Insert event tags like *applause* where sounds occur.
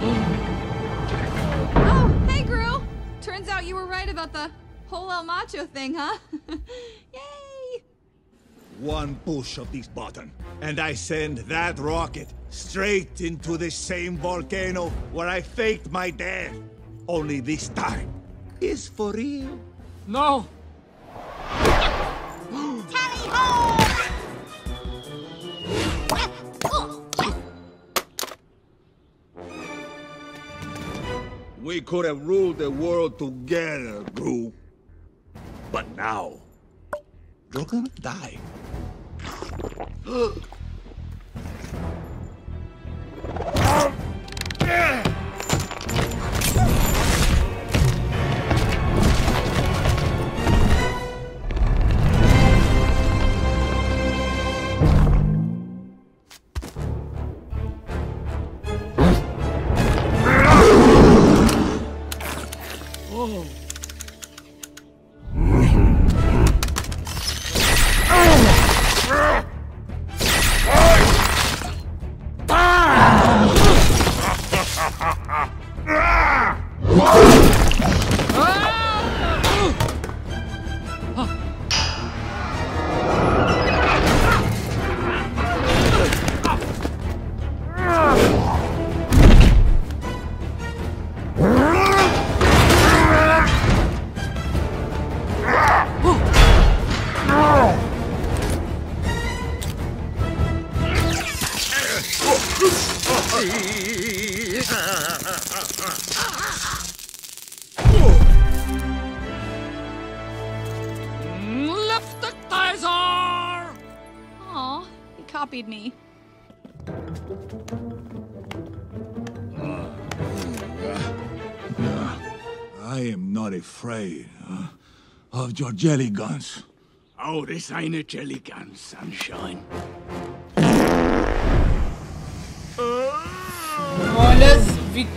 Oh, hey, Gru! Turns out you were right about the whole El Macho thing, huh? *laughs* Yay! One push of this button, and I send that rocket straight into the same volcano where I faked my death. Only this time is for real. No! We could have ruled the world together, Gru. But now, you're gonna die. *gasps* *gasps* *gasps* Whoa. Ah! Ah! *laughs* Ah! Left the Kaiser! Aw, he copied me. I am not afraid uh, of your jelly guns. Oh, this ain't a jelly gun, sunshine. As